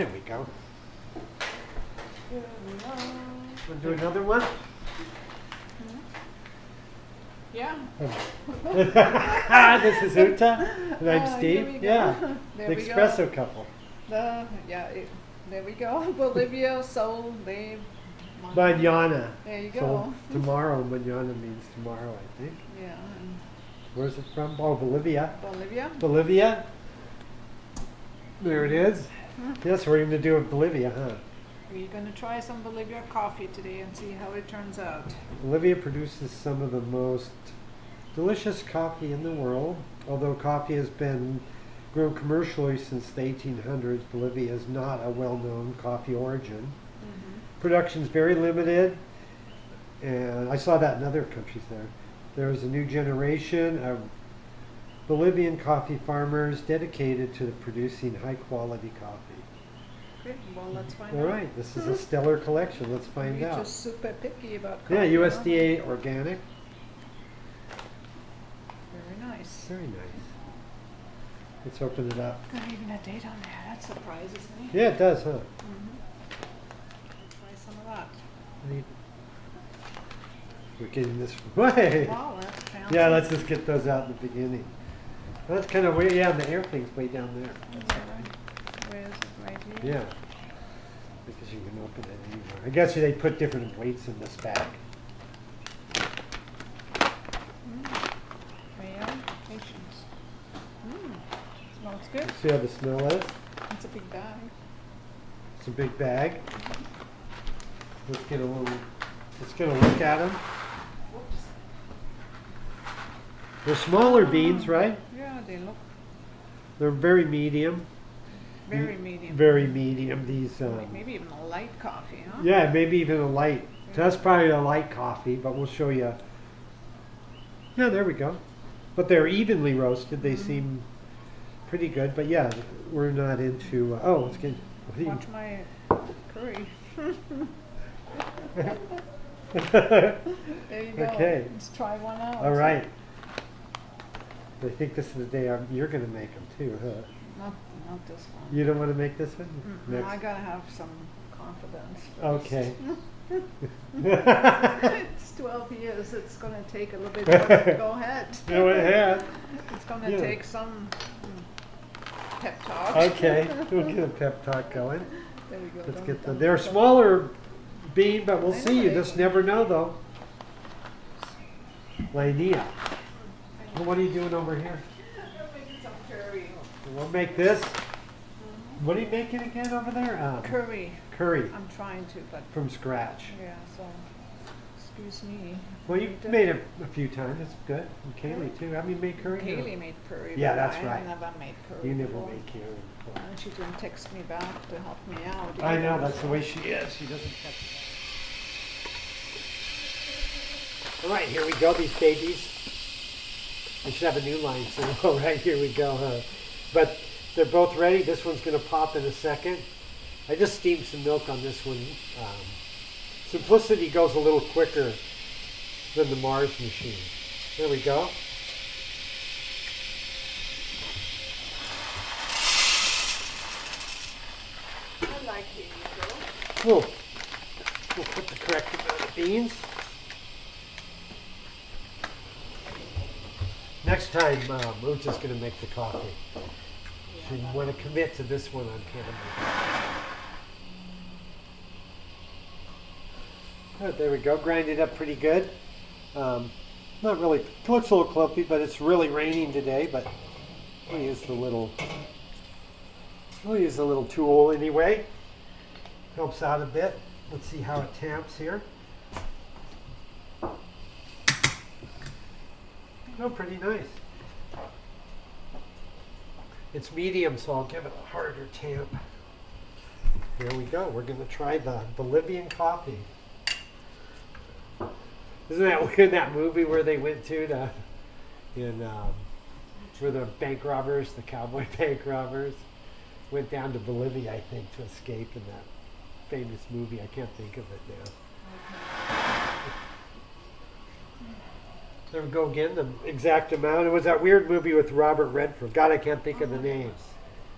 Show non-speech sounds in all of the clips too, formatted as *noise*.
There we go. Want to do another one? Yeah. *laughs* this is Uta, and *laughs* I'm Ah, Steve. here we go. Yeah, There the we go. espresso couple. The, yeah, it, there we go. *laughs* Bolivia, Seoul, they. Manana. There you So go. tomorrow, manana means tomorrow, I think. Yeah, Where's it from? Oh, Bolivia. Bolivia. Bolivia. There it is. Hmm. Yes, we're going to do a Bolivia, huh? We're gonna try some Bolivia coffee today and see how it turns out. Bolivia produces some of the most delicious coffee in the world. Although coffee has been grown commercially since the 1800s, Bolivia is not a well-known coffee origin. Mm-hmm. Production's very limited, and I saw that in other countries there. There's a new generation of Bolivian coffee farmers dedicated to producing high-quality coffee. Okay, well let's find All out. right, this is a stellar collection. Let's find We're out. just super picky about coffee. Yeah, huh? USDA organic. Very nice. Very nice. Let's open it up. Got even a date on there. That surprises me. Yeah, it does, huh? Mm-hmm. Try some of that. We're getting this *laughs* way. *laughs* Wow, that's fancy. Yeah, let's just get those out in the beginning. That's kind of weird. Yeah, the air thing's way down there. that right? Where is? Right here? Yeah. Because you can open it anywhere. I guess they put different weights in this bag. Mm. Patience. Mm. Smells good. See how the smell is? It's a big bag. It's a big bag. Let's get a little, let's get a look at them. Whoops. They're smaller beans, right? Yeah, they look They're very medium. very Mm, medium. Very medium, these, um, Maybe even a light coffee, huh? yeah, maybe even a light. That's probably a light coffee, but we'll show you. Yeah, there we go. But they're evenly roasted. They Mhm. seem pretty good. But yeah, we're not into. Uh, oh, it's good. what do you- Watch my curry. *laughs* *laughs* There you go. Okay. Let's try one out. All right. I think this is the day I'm, you're going to make them too, huh? Not, not this one. You don't want to make this one? Mm-mm, I Next. gotta have some confidence. first. Okay. *laughs* it's 12 years. It's gonna take a little bit. More. Go ahead. *laughs* Go ahead. It's gonna Yeah. take some pep talk. Okay, *laughs* we'll get a pep talk going. There we go. Let's Dun, get the, they're smaller bean, but we'll see. You just never know though. Lania. Well, What are you doing over here? I'm making some curry. We'll make this. What are you making again over there? Um, Curry. curry I'm trying to, but from scratch. yeah. So, excuse me. Well, you've need made it a few times. It's good. And Kaylee too. Have you made curry? No. Kaylee made curry. Yeah, but that's I right. I never made curry. You never before. made curry. before. And she didn't text me back to help me out. I know either, that's the way she is. She doesn't catch it. All right, here we go. These babies. I should have a new line. *laughs* So, all right, here we go. Huh? But they're both ready. This one's going to pop in a second. I just steamed some milk on this one. Um, simplicity goes a little quicker than the Mars machine. There we go. I like here you go. We'll, we'll put the correct amount of beans. Next time, uh, Mooch is going to make the coffee. So you want to commit to this one on camera. Good, there we go. Grind it up pretty good. Um, not really, it looks a little clumpy, but it's really raining today, but we'll use the little, we'll use the little tool anyway helps out a bit. Let's see how it tamps here. Oh, pretty nice. It's medium, so I'll give it a harder tamp. Here we go. We're going to try the Bolivian coffee. Isn't that *laughs* weird? That movie where they went to the in um, where the bank robbers, the cowboy *laughs* bank robbers, went down to Bolivia, I think, to escape in that famous movie. I can't think of it now. *laughs* There we go again, the exact amount. It was that weird movie with Robert Redford. God, I can't think of the names.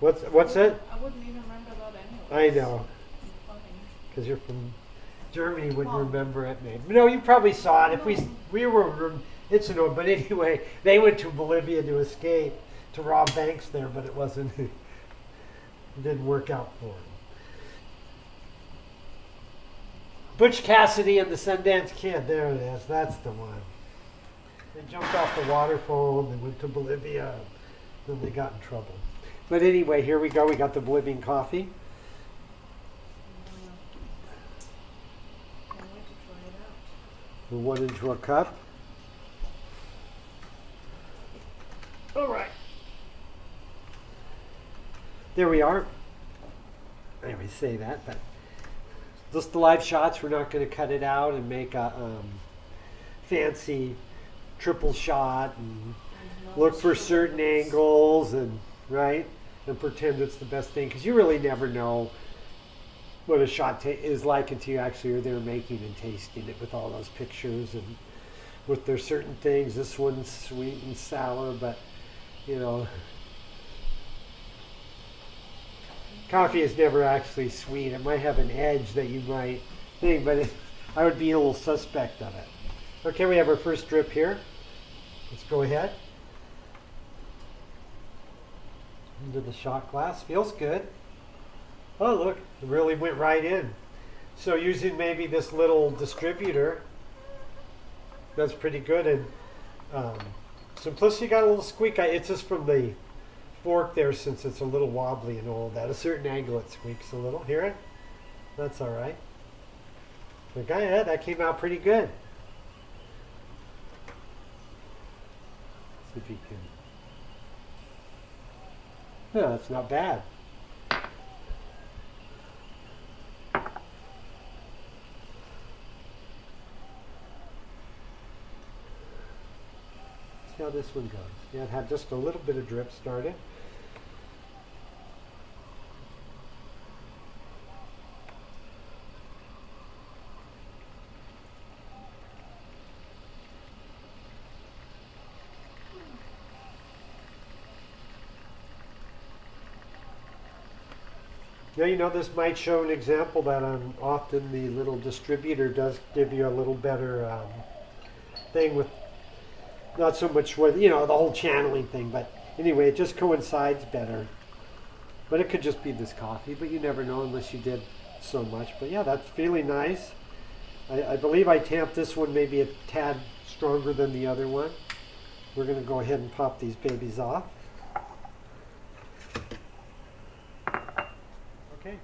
What's what's it? I wouldn't even remember that anyway. I know, because you're from Germany, wouldn't remember it. Maybe no, you probably saw it. If we we were, it's an old, But anyway, they went to Bolivia to escape to rob banks there, but it wasn't. *laughs* it didn't work out for them. Butch Cassidy and the Sundance Kid. There it is. That's the one. They jumped off the waterfall and they went to Bolivia. Then they got in trouble. But anyway, here we go. We got the Bolivian coffee. It. The one into a cup. All right. There we are. I always say that, but just the live shots. We're not going to cut it out and make a um, fancy triple shot and look for certain angles and right and pretend it's the best thing because you really never know what a shot ta- is like until you actually are there making and tasting it with all those pictures and with their certain things. This one's sweet and sour, but you know, coffee is never actually sweet. It might have an edge that you might think, but it, I would be a little suspect of it. Okay, we have our first drip here. Let's go ahead. Into the shot glass. Feels good. Oh, look, it really went right in. So using maybe this little distributor, that's pretty good. And um, Simplicity got a little squeak. It's just from the fork there since it's a little wobbly and all that. A certain angle it squeaks a little. Hear it? That's all right. But go that came out pretty good. You can. Yeah, that's not bad. See how this one goes. Yeah, it had just a little bit of drip started. Now you know this might show an example that um, often the little distributor does give you a little better um, thing with not so much with you know the whole channeling thing, but anyway, it just coincides better. But it could just be this coffee, but you never know unless you did so much. But yeah, that's feeling nice. I, I believe I tamped this one maybe a tad stronger than the other one. We're going to go ahead and pop these babies off. Okay.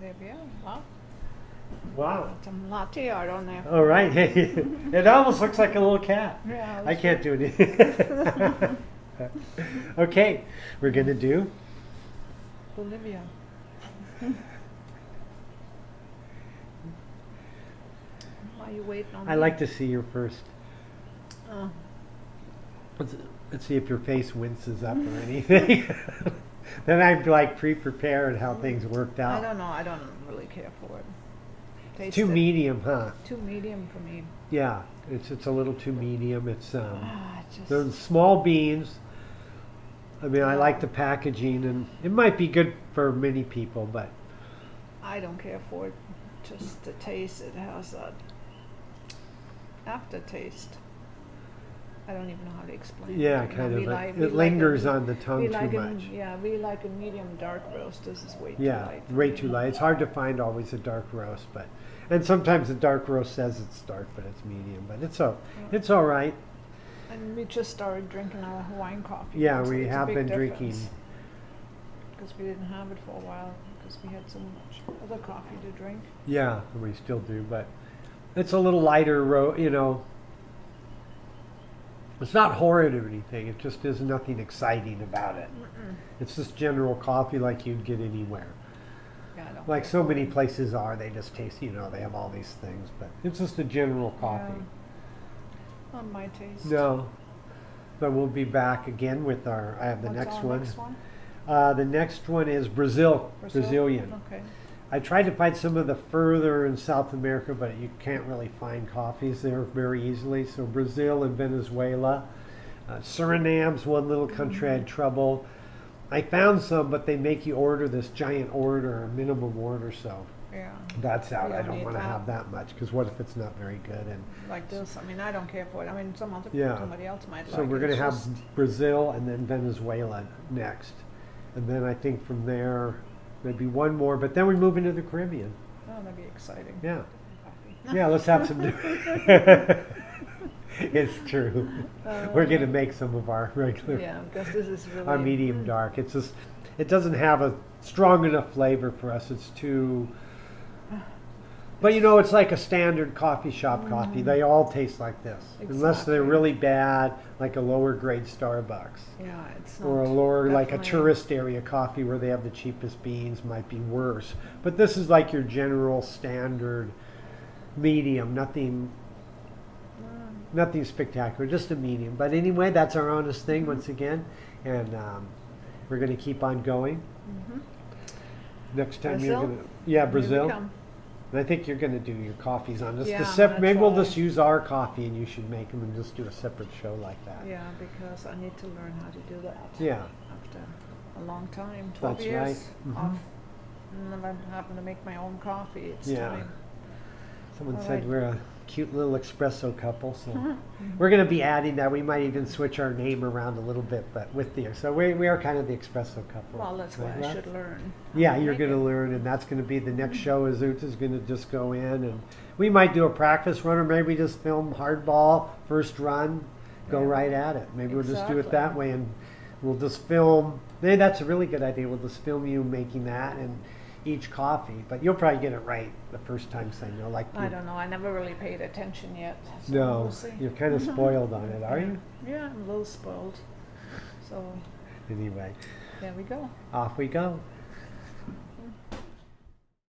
There we are. Wow. Wow. Some latte art on oh, there. All right. *laughs* it almost looks like a little cat. Yeah. I can't do it. *laughs* *laughs* okay, we're gonna do. Bolivia. Why you waiting on I like to see your first. Oh, Let's, let's see if your face winces up or anything. Then I'm like pre-prepared how things worked out. I don't know. I don't really care for it. Taste Too it. medium, huh? Too medium for me. Yeah, it's it's a little too medium. It's um, Ah, just they're small beans. I mean, I like the packaging, and it might be good for many people, but I don't care for it. Just the taste. It has that aftertaste. I don't even know how to explain. yeah, it. You know, kind of. like- it like lingers a- on the tongue too like much. A, yeah, we like a medium dark roast. This is way too Yeah, light. for way too light. It's hard to find always a dark roast, but and sometimes the dark roast says it's dark, but it's medium. But it's all Yeah. it's all right. And we just started drinking our Hawaiian coffee. Yeah, we have been drinking. because we didn't have it for a while because we had so much other coffee to drink. Yeah, we still do, but it's a little lighter. Ro- you know, it's not horrid or anything. It just is nothing exciting about it. Mm-mm. It's just general coffee like you'd get anywhere. Yeah, Like so many places are. They just taste. You know, they have all these things, but it's just a general coffee. Yeah. Not my taste. No. But we'll be back again with our. I have the What's next one. Next one? Uh, the next one is Brazil, Brazil? Brazilian. Okay. I tried to find some of the further in South America, but you can't really find coffees there very easily. So Brazil and Venezuela, uh, Suriname's one little country I had trouble. I found some, but they make you order this giant order, a minimum order, so Yeah, that's out. I don't don't want to have that much because what if it's not very good? And like this. I mean, I don't care for it. I mean, some other Yeah. somebody else might so like we're going to have Brazil and then Venezuela next, and then I think from there maybe one more. But then we move into the Caribbean. Oh, that'd be exciting. Yeah, *laughs* yeah. Let's have some. *laughs* it's true. We're going to make some of our regular. Uh, Yeah, because this is really our medium dark. It's just it doesn't have a strong enough flavor for us. It's too. But you know, it's like a standard coffee shop coffee. They all taste like this, unless they're Mm. Really bad, like a lower grade Starbucks, Yeah, it's not. or a lower like a tourist area coffee where they have the cheapest beans might be worse. But this is like your general standard medium. Nothing. Mm, Nothing spectacular, just a medium. But anyway, that's our honest thing once again, and um, we're going to keep on going. mhm. Next time you're going to, yeah, Brazil. And I think you're going to do your coffees on this. Yeah, sep- maybe we'll just use our coffee, and you should make them and just do a separate show like that. Yeah, because I need to learn how to do that. Yeah. After a long time, 12 That's years right. Mhm. I'm having to make my own coffee. It's Yeah. time. Someone All said right. we're a cute little espresso couple, so *laughs* we're going to be adding that. We might even switch our name around a little bit, but with the so we we are kind of the espresso couple. Well, that's Like I should learn. Yeah, you're going to learn, and that's going to be the next show. Is Uta's going to just go in, and we might do a practice run, or maybe just film hardball first run, go Yeah. right at it. Maybe we'll just do it that way, and we'll just film. Maybe that's a really good idea. We'll just film you making that and each coffee, but you'll probably get it right the first time. So I know, like I you- don't know. I never really paid attention yet. So no, we'll see. you're kind of mm-hmm. spoiled on it, are you? Yeah, I'm a little spoiled. So Anyway, there we go. off we go.